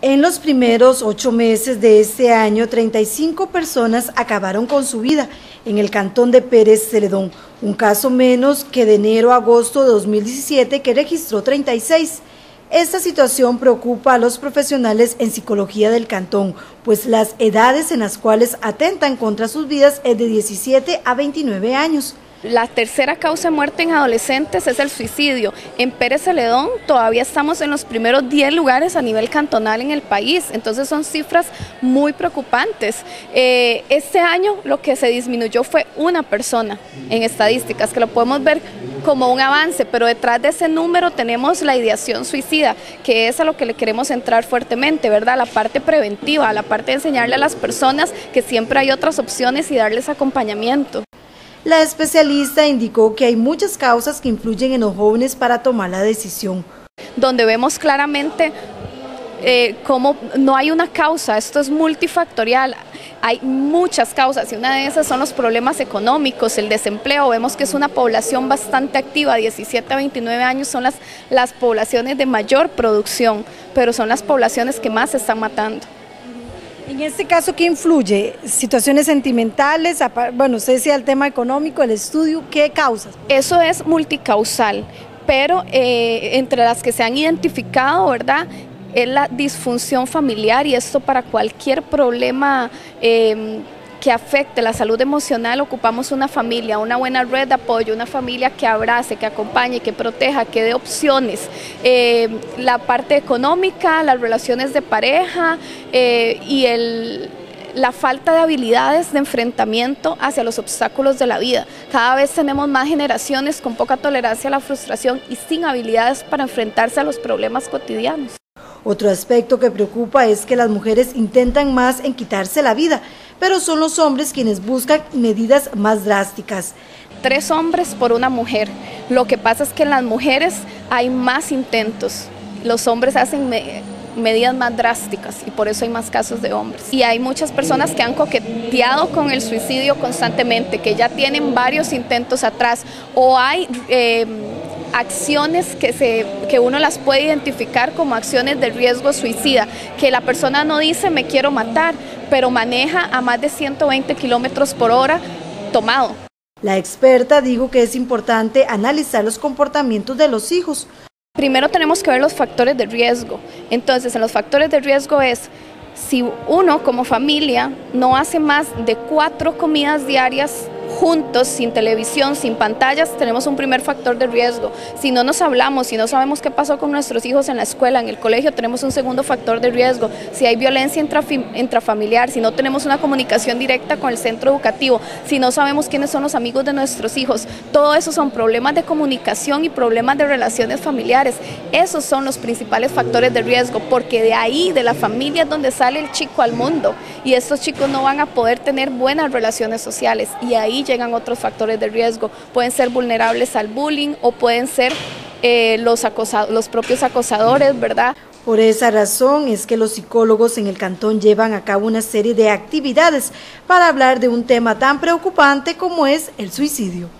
En los primeros ocho meses de este año, 35 personas acabaron con su vida en el cantón de Pérez Celedón, un caso menos que de enero a agosto de 2017 que registró 36. Esta situación preocupa a los profesionales en psicología del cantón, pues las edades en las cuales atentan contra sus vidas es de 17 a 29 años. La tercera causa de muerte en adolescentes es el suicidio. En Pérez Celedón todavía estamos en los primeros 10 lugares a nivel cantonal en el país, entonces son cifras muy preocupantes. Eh, este año lo que se disminuyó fue una persona en estadísticas, que lo podemos ver como un avance, pero detrás de ese número tenemos la ideación suicida, que es a lo que le queremos entrar fuertemente, ¿verdad? La parte preventiva, la parte de enseñarle a las personas que siempre hay otras opciones y darles acompañamiento. La especialista indicó que hay muchas causas que influyen en los jóvenes para tomar la decisión. Donde vemos claramente eh, cómo no hay una causa, esto es multifactorial. Hay muchas causas y una de esas son los problemas económicos, el desempleo. Vemos que es una población bastante activa, 17 a 29 años son las, las poblaciones de mayor producción, pero son las poblaciones que más se están matando. En este caso, ¿qué influye? ¿Situaciones sentimentales? Bueno, sé si el tema económico, el estudio, ¿qué causas? Eso es multicausal, pero eh, entre las que se han identificado, ¿verdad? Es la disfunción familiar y esto para cualquier problema. Eh, que afecte la salud emocional, ocupamos una familia, una buena red de apoyo, una familia que abrace, que acompañe, que proteja, que dé opciones. Eh, la parte económica, las relaciones de pareja eh, y la falta de habilidades de enfrentamiento hacia los obstáculos de la vida. Cada vez tenemos más generaciones con poca tolerancia a la frustración y sin habilidades para enfrentarse a los problemas cotidianos. Otro aspecto que preocupa es que las mujeres intentan más en quitarse la vida, pero son los hombres quienes buscan medidas más drásticas. Tres hombres por una mujer. Lo que pasa es que en las mujeres hay más intentos. Los hombres hacen medidas más drásticas y por eso hay más casos de hombres. Y hay muchas personas que han coqueteado con el suicidio constantemente, que ya tienen varios intentos atrás o hay... Eh, acciones que, se, que uno las puede identificar como acciones de riesgo suicida, que la persona no dice me quiero matar, pero maneja a más de 120 kilómetros por hora tomado. La experta dijo que es importante analizar los comportamientos de los hijos. Primero tenemos que ver los factores de riesgo. Entonces, en los factores de riesgo es si uno como familia no hace más de cuatro comidas diarias juntos, sin televisión, sin pantallas, tenemos un primer factor de riesgo. Si no nos hablamos, si no sabemos qué pasó con nuestros hijos en la escuela, en el colegio, tenemos un segundo factor de riesgo. Si hay violencia intrafamiliar, si no tenemos una comunicación directa con el centro educativo, si no sabemos quiénes son los amigos de nuestros hijos, todo eso son problemas de comunicación y problemas de relaciones familiares. Esos son los principales factores de riesgo, porque de ahí, de la familia es donde sale el chico al mundo y estos chicos no van a poder tener buenas relaciones sociales y ahí llegan otros factores de riesgo. Pueden ser vulnerables al bullying o pueden ser eh, los, los propios acosadores, ¿verdad? Por esa razón es que los psicólogos en el cantón llevan a cabo una serie de actividades para hablar de un tema tan preocupante como es el suicidio.